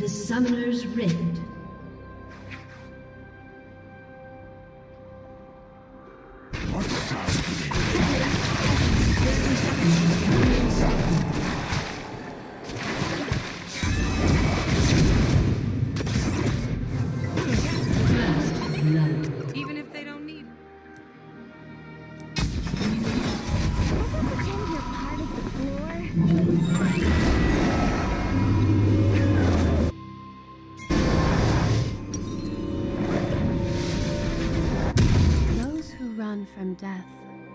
to Summoner's Rift. fallen from death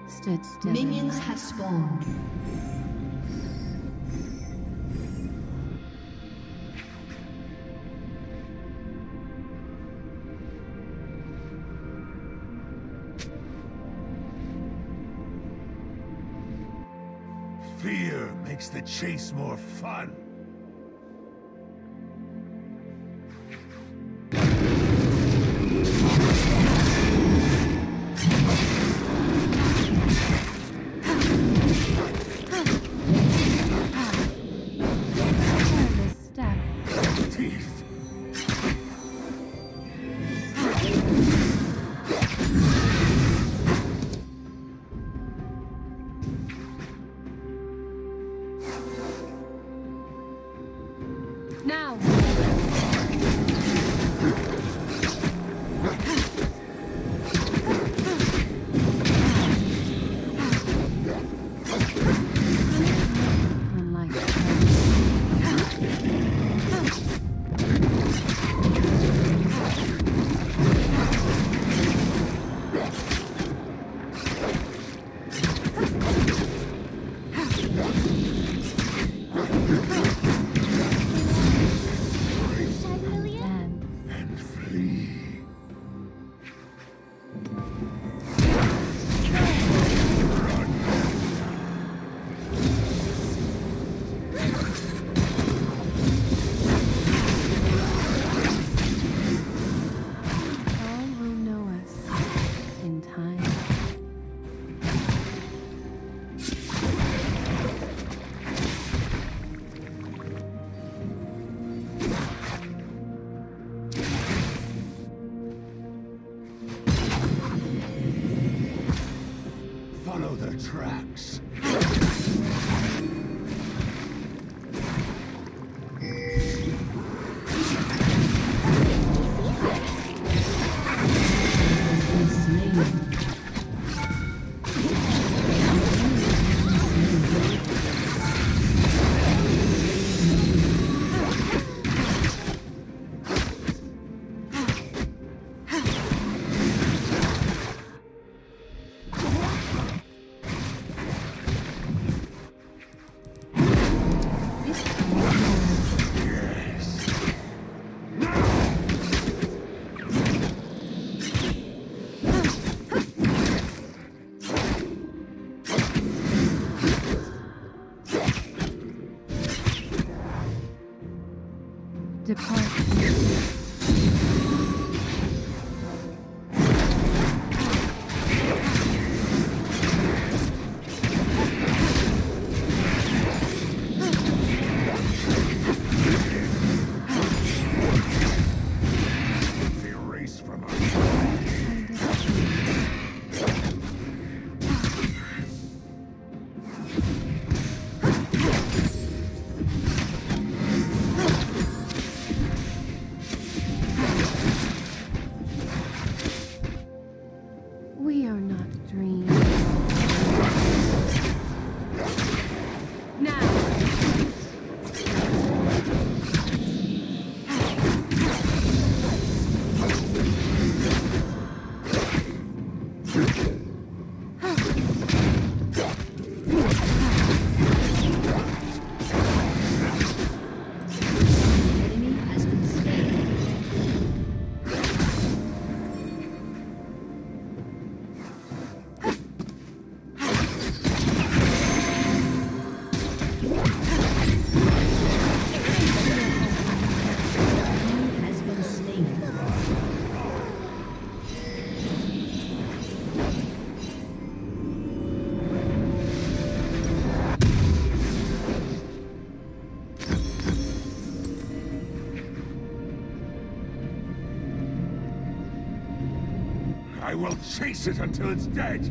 stood still. Minions have spawned. Fear makes the chase more fun. It until it's dead!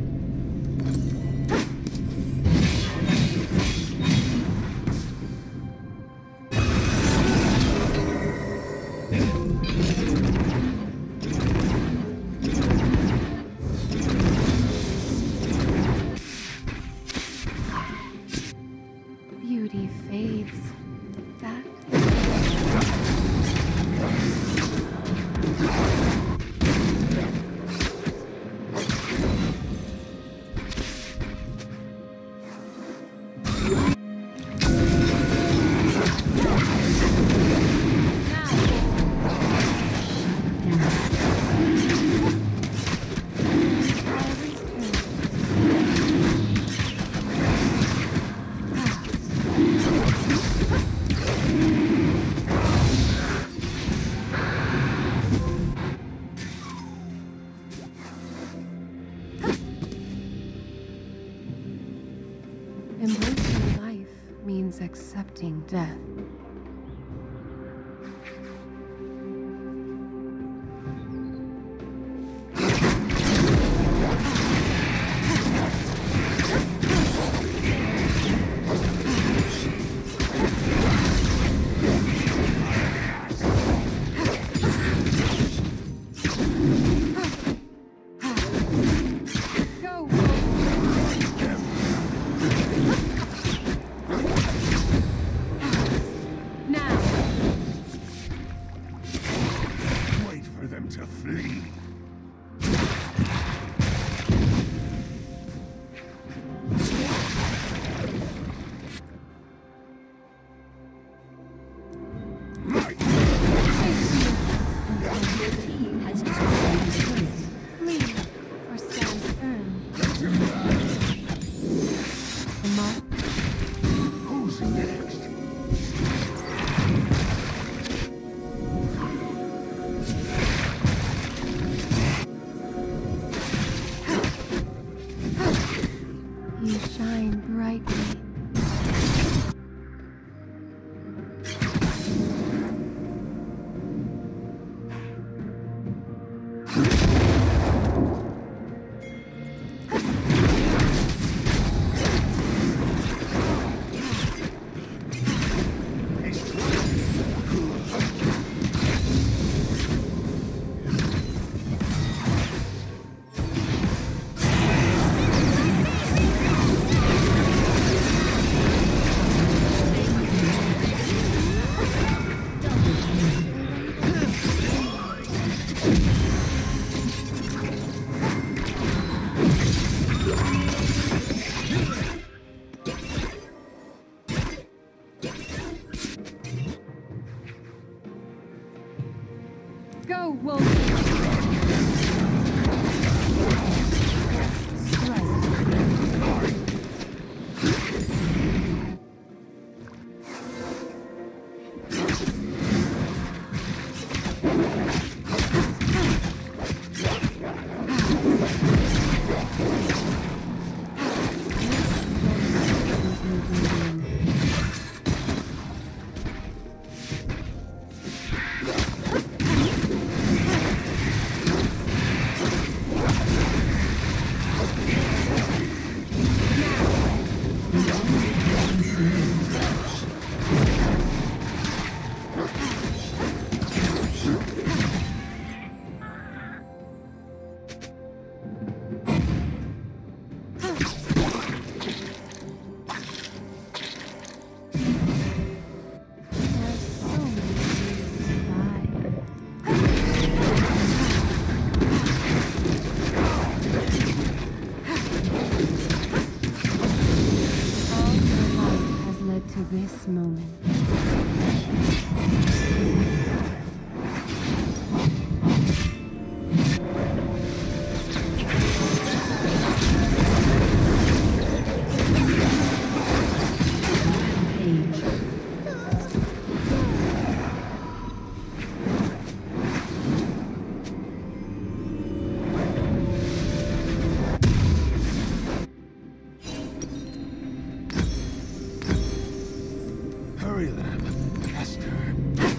to this moment. hurry, then faster.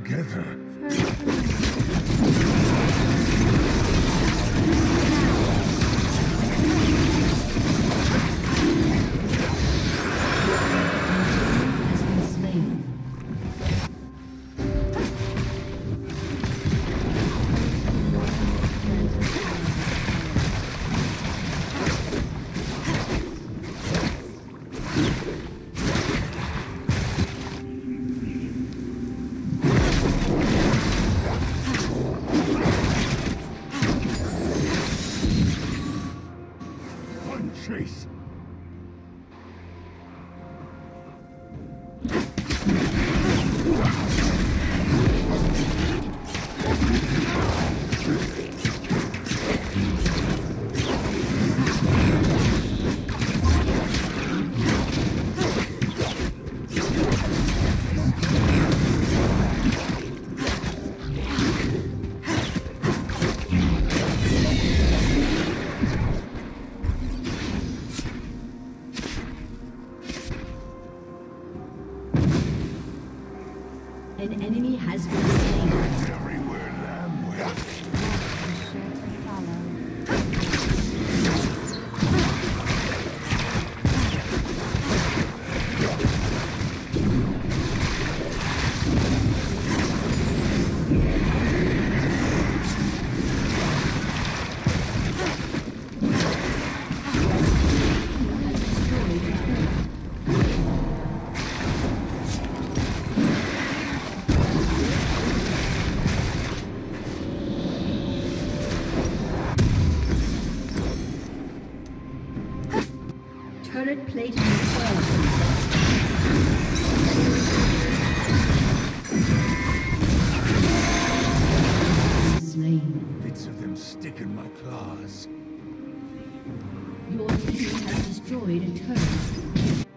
together. plating is 12. Slain. Bits of them stick in my claws. Your team has destroyed a turret.